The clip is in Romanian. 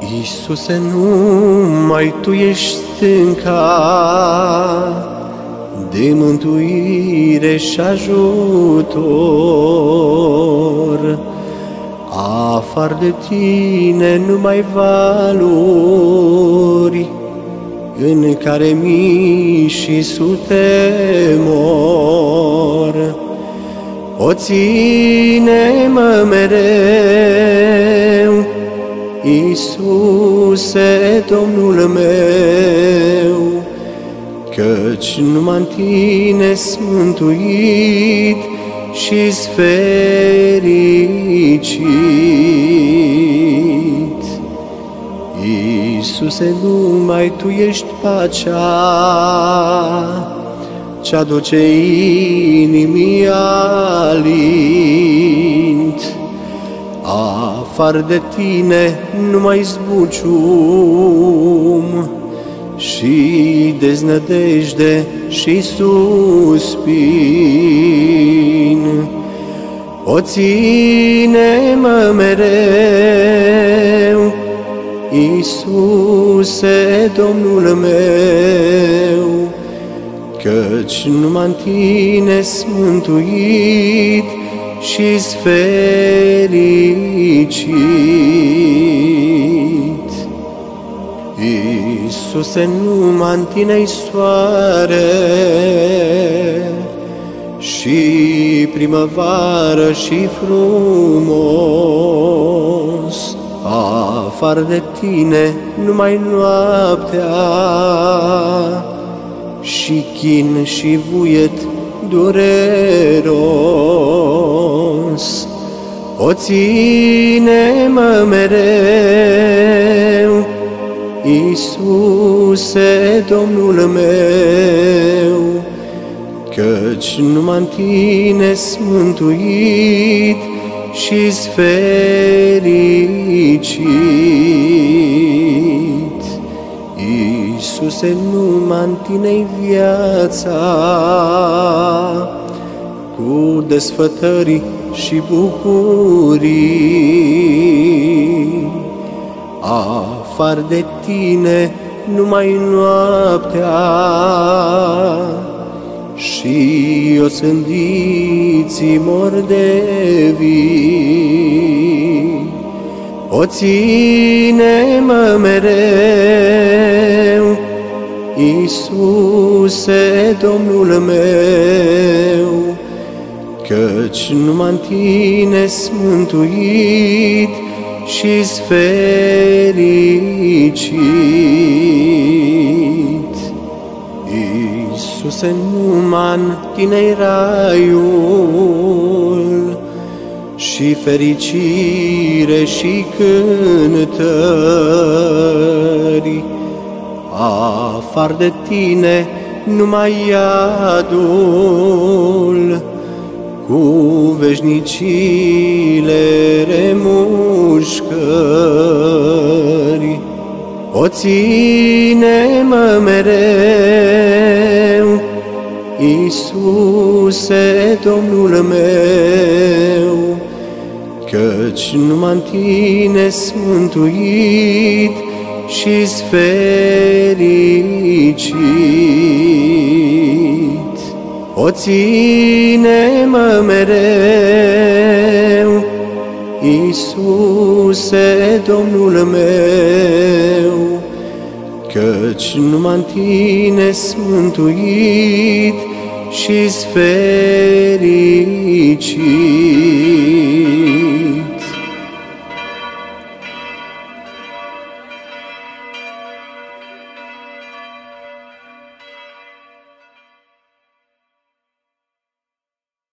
Iisuse, numai Tu ești stânca de mântuire și ajutor. Afar de Tine numai valuri în care mii și sute mor. O ține-mă mereu, Iisuse, Domnul meu, Căci numai în Tine mântuit și fericit. Iisuse, numai Tu ești pacea, ce aduce inimii alint. Afar de Tine nu mai zbucium. Și deznădejde și suspin. O ține-mă mereu, Iisuse, Domnul meu, Căci numai în Tine mântuit și fericit. Iisuse, numai în Tine-i soare și primăvară și frumos, Afar de Tine numai noaptea, și chin și vuiet dureros. O ține-mă mereu, Iisuse, Domnul meu, Căci numai în Tine mântuit și fericit. Iisuse, numai în Tine viața, cu desfătări și bucurii. Afar de Tine, numai noaptea, și o sândiții mor de vii. O ține-mă mereu, Iisuse, Domnul meu, Căci numai în Tine mântuit și fericit. Iisuse, numai în Tine raiul, și fericire și cântări. Afar de Tine numai iadul, cu veșnicile remușcări. O ține-mă mereu, Iisuse, Domnul meu, Căci numai în Tine mântuit și fericit. O ține-mă mereu, Iisuse, Domnul meu, Căci numai în Tine mântuit și fericit.